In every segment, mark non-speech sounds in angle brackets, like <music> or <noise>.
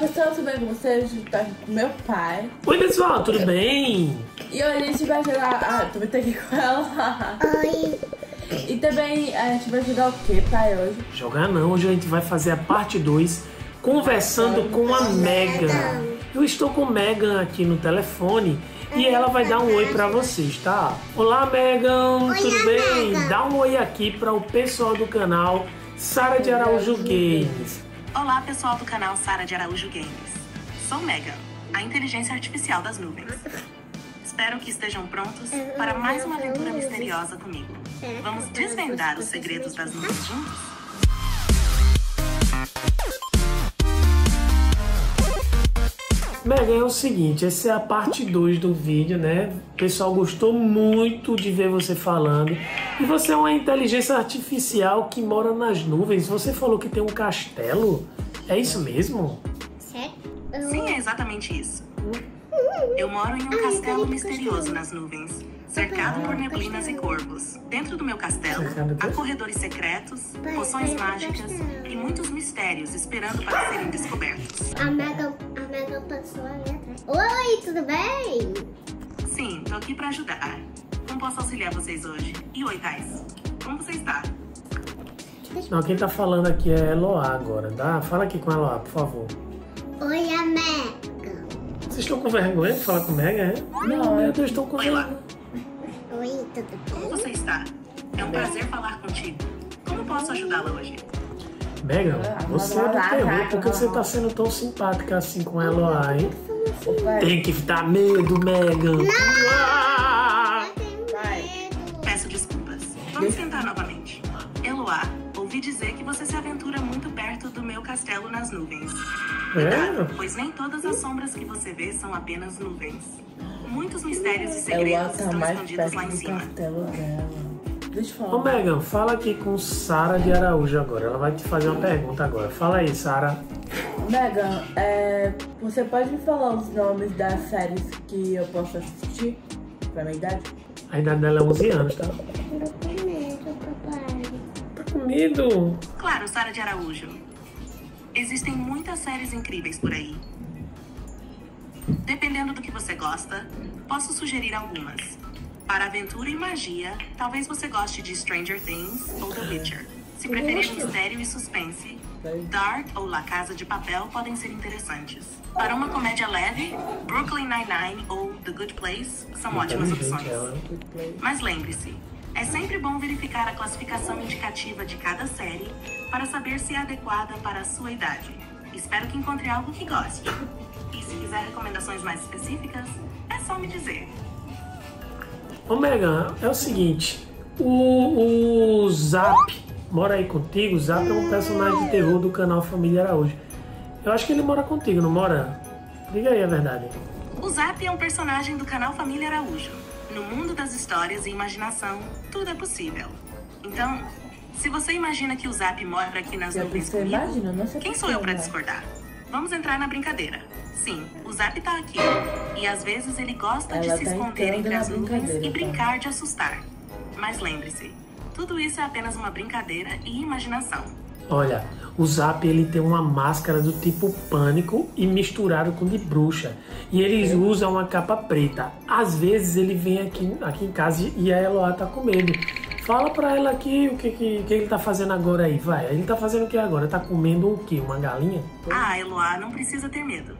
pessoal, tudo bem com vocês? Eu tô aqui com meu pai. Oi, pessoal, tudo bem? E hoje a gente vai jogar. Ah, também tô aqui com ela. Oi. E também a gente vai jogar o que, pai, hoje? Jogar não, hoje a gente vai fazer a parte 2 conversando com a Megan. Eu estou com Megan aqui no telefone e ela vai dar um oi pra vocês, tá? Olá, Megan, Oi, tudo bem? Megan. Dá um oi aqui para o pessoal do canal Sara de Araújo Games. Olá, pessoal do canal Sara de Araújo Games. Sou Megan, a inteligência artificial das nuvens. Espero que estejam prontos para mais uma aventura misteriosa comigo. Vamos desvendar os segredos das nuvens juntos? Megan, é o seguinte, essa é a parte 2 do vídeo, né? O pessoal gostou muito de ver você falando. E você é uma inteligência artificial que mora nas nuvens. Você falou que tem um castelo. É isso mesmo? Sim, é exatamente isso. Eu moro em um castelo misterioso nas nuvens, cercado por neblinas e corvos. Dentro do meu castelo, há corredores secretos, poções mágicas e muitos mistérios esperando para serem descobertos. A Mega, a Mega passou ali atrás. Oi, tudo bem? Sim, tô aqui para ajudar. Como posso auxiliar vocês hoje? E oi, Thais. Como você está? Não, quem tá falando aqui é Eloá agora, tá? Fala aqui com a Eloá, por favor. Oi, a Mega. Vocês estão com vergonha de falar com Megan, é? Não, eu- estão com vergonha. Oi, tudo Como bem? você está? É um prazer falar contigo. Como posso ajudá-la hoje? Megan, você é do terror, por que você tá sendo tão simpática assim com a Eloá, hein? Pai, Tem que dar medo, Megan. Ah! Ouvi dizer que você se aventura muito perto do meu castelo nas nuvens. É? pois nem todas as sombras que você vê são apenas nuvens. Muitos mistérios e ela segredos tá estão mais escondidos perto lá em do cima. castelo dela. Deixa eu Ô falar. Megan, fala aqui com Sara de Araújo agora. Ela vai te fazer uma pergunta agora. Fala aí, Sara. Megan, é, você pode me falar os nomes das séries que eu posso assistir? Pra minha idade? A idade dela é 11 anos, tá? Tá medo? Claro, Sara de Araújo. Existem muitas séries incríveis por aí. Dependendo do que você gosta, posso sugerir algumas. Para aventura e magia, talvez você goste de Stranger Things ou The Witcher. Se preferir mistério e suspense, Dark ou La Casa de Papel podem ser interessantes. Para uma comédia leve, Brooklyn Nine-Nine ou The Good Place são ótimas Inteligente opções. ela. Mas lembre-se, é sempre bom verificar a classificação indicativa de cada série para saber se é adequada para a sua idade. Espero que encontre algo que goste. E se quiser recomendações mais específicas, é só me dizer. Ô Megan, é o seguinte. O, o Zap mora aí contigo. O Zap é um personagem de terror do canal Família Araújo. Eu acho que ele mora contigo, não mora? Diga aí a verdade. O Zap é um personagem do canal Família Araújo. Mundo das histórias e imaginação, tudo é possível. Então, se você imagina que o Zap mora aqui nas Eu nuvens comigo, imagina, Quem sou eu pra né? discordar? Vamos entrar na brincadeira. Sim, o Zap tá aqui. E às vezes ele gosta de Ela se tá esconder entre as nuvens e tá? brincar de assustar. Mas lembre-se, tudo isso é apenas uma brincadeira e imaginação. Olha, o Zap ele tem uma máscara do tipo pânico e misturado com de bruxa. E eles usam uma capa preta. Às vezes ele vem aqui, aqui em casa e a Eloá tá com medo. Fala pra ela aqui o que, que, que ele tá fazendo agora aí, vai. Ele tá fazendo o que agora? Tá comendo o quê? Uma galinha? Ah, Eloá, não precisa ter medo.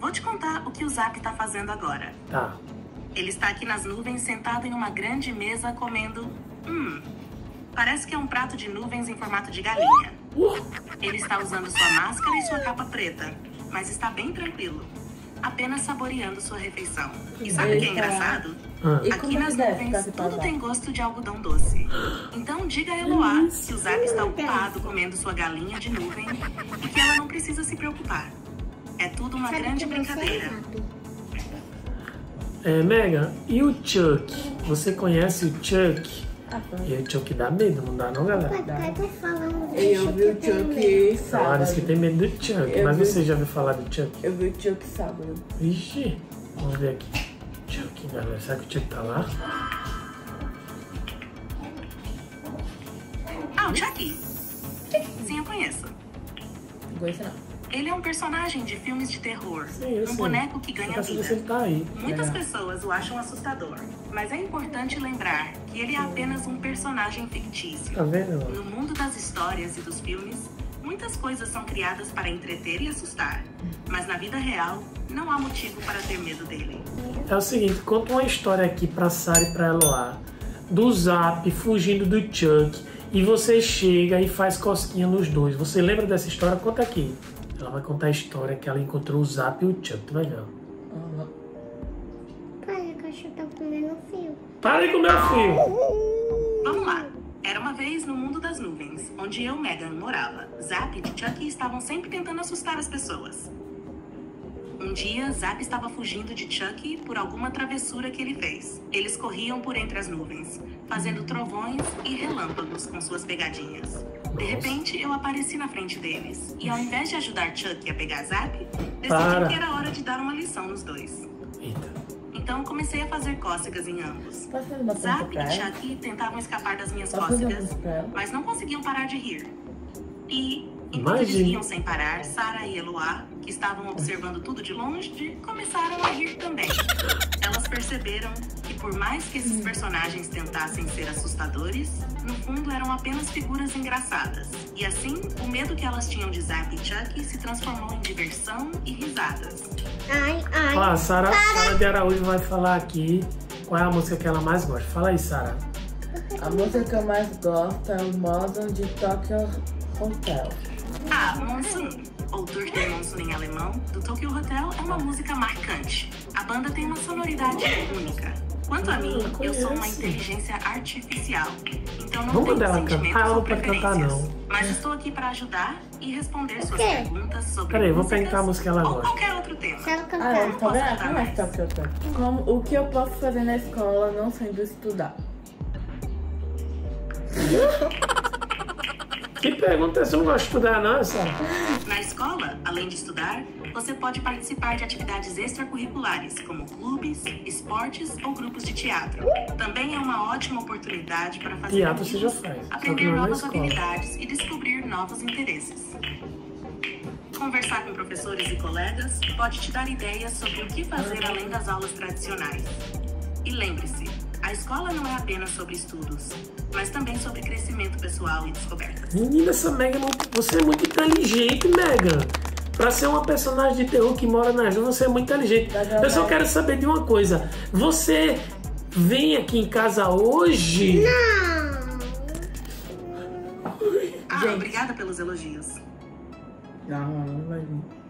Vou te contar o que o Zap tá fazendo agora. Tá. Ele está aqui nas nuvens sentado em uma grande mesa comendo. Hum. Parece que é um prato de nuvens em formato de galinha. Ele está usando sua máscara e sua capa preta, mas está bem tranquilo, apenas saboreando sua refeição. E sabe o que é engraçado? Ah. Aqui como nas nuvens tudo tem gosto de algodão doce. Então diga a Eloá que o Zap está ocupado comendo sua galinha de nuvem e que ela não precisa se preocupar. É tudo uma Sabe grande brincadeira. É, Megan, e o Chuck? Você conhece o Chuck? E o Chuck dá medo, não dá não, galera? Papai, tô falando. Eu vi o. Chuck Ela disse que sábado. tem medo do Chuck, Eu mas vi. você já ouviu falar do Chuck? Eu vi o Chuck sábado. Vixe, vamos ver aqui. Chuck, galera, será que o Chuck tá lá? Ah, o Chucky. Sim, eu conheço. Não conheço não. Ele é um personagem de filmes de terror. Sim, um sei. boneco que ganha vida. tá aí. Muitas É. pessoas o acham assustador, mas é importante lembrar que ele é apenas um personagem fictício. Tá vendo? No mundo das histórias e dos filmes, muitas coisas são criadas para entreter e assustar, mas na vida real, não há motivo para ter medo dele. É o seguinte, conta uma história aqui pra Sara e pra Eloá. Do Zap fugindo do Chuck. E você chega e faz cosquinha nos dois. Você lembra dessa história? Conta aqui. Ela vai contar a história que ela encontrou o Zap e o Chuck. Tu vai ver. ó. Aham. Pai, o cachorro tá comendo fio. Para de comer o fio! Vamos lá. Era uma vez no mundo das nuvens, onde eu, Megan, morava. Zap e Chucky estavam sempre tentando assustar as pessoas. Um dia, Zap estava fugindo de Chucky por alguma travessura que ele fez. Eles corriam por entre as nuvens, fazendo trovões e relâmpagos com suas pegadinhas. De repente, eu apareci na frente deles. E ao invés de ajudar Chucky a pegar Zap, decidi Para. que era hora de dar uma lição nos dois. Eita. Então comecei a fazer cócegas em ambos. Zap e? Chucky tentavam escapar das minhas Posso cócegas, mas não conseguiam parar de rir. E, enquanto eles riam sem parar, Sarah e Eloá, que estavam observando tudo de longe, começaram a rir também. Elas perceberam que, por mais que esses personagens tentassem ser assustadores, no fundo eram apenas figuras engraçadas. E assim, o medo que elas tinham de Zap e Chucky se transformou em diversão e risadas. Ai, ai. Ó, a Sara Sara de Araújo vai falar aqui qual é a música que ela mais gosta. Fala aí, Sara. A música que eu mais gosto é o Modern de Tokyo Hotel. Ah, Monsoon, ou Durch den Monsoon em alemão, do Tokyo Hotel é uma música marcante. A banda tem uma sonoridade única. Quanto a mim, eu sou uma inteligência artificial, então não Vamos tenho ela sentimentos cantar. Ela ou não pode cantar, não. Mas estou aqui para ajudar e responder suas perguntas sobre Peraí, vou perguntar a música que ela ou gosta. qualquer outro tema. Se ela Ah, cantar. é, tá vendo? cantar Como é que mais. Tokyo Hotel? Como, o que eu posso fazer na escola não sendo estudar? <laughs> Que pergunta, você não gosta de estudar, não, Sara? Na escola, além de estudar, você pode participar de atividades extracurriculares, como clubes, esportes ou grupos de teatro. Também é uma ótima oportunidade para fazer Teatro você já faz, aprender é novas habilidades e descobrir novos interesses. Conversar com professores e colegas pode te dar ideias sobre o que fazer além das aulas tradicionais. E lembre-se, a escola não é apenas sobre estudos, mas também sobre crescimento pessoal e descobertas. Menina, essa Megan, não- você é muito inteligente, Megan. Pra ser uma personagem de terror que mora na rua, você é muito inteligente. Eu só quero saber de uma coisa. Você vem aqui em casa hoje? Ah, Gente. obrigada pelos elogios. Não, não vai vir.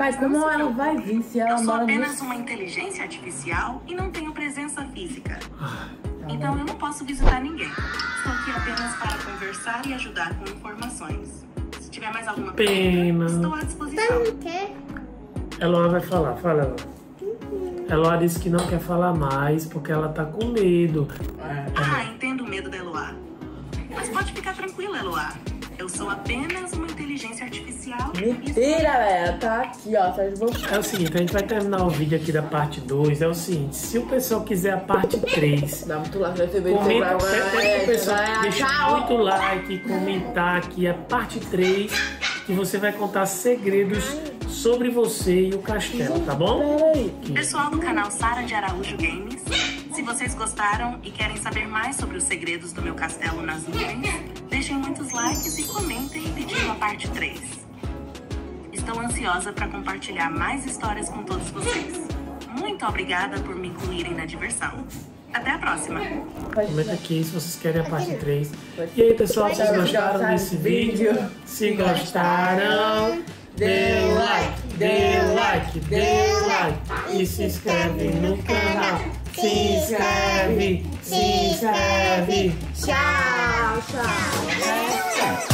Mas Não como ela vai vir se Eu ela sou mora no... apenas uma inteligência artificial e não tenho presença física. Tá Então eu não posso visitar ninguém. Estou aqui apenas para conversar e ajudar com informações. Se tiver mais alguma Pena. pergunta, estou à disposição. O quê? Eloá vai falar, fala Eloá. Eloá disse que não quer falar mais porque ela tá com medo. Ah, entendo o medo da Eloá. Mas pode ficar tranquila, Eloá. Eu sou apenas uma inteligência artificial. e Mentira, velho. Tá aqui, ó. Tá. É o seguinte, a gente vai terminar o vídeo aqui da parte 2. É o seguinte, se o pessoal quiser a parte 3, Dá muito lá, você vê comenta, vai- pede pro pessoal vai- deixar tchau. muito like, comentar aqui a parte 3, que você vai contar segredos sobre você e o castelo, tá bom? Pessoal do canal Sara de Araújo Games, se vocês gostaram e querem saber mais sobre os segredos do meu castelo nas nuvens, deixem muitos likes e comentem pedindo a parte 3. Estou ansiosa para compartilhar mais histórias com todos vocês. Muito obrigada por me incluírem na diversão. Até a próxima! Comenta aqui se vocês querem a parte 3. E aí, pessoal, vocês gostaram gostar desse vídeo? Se gostaram, dê like, dê like, dê like. E se inscreve no canal. Se inscreve, se inscreve. Tchau, tchau.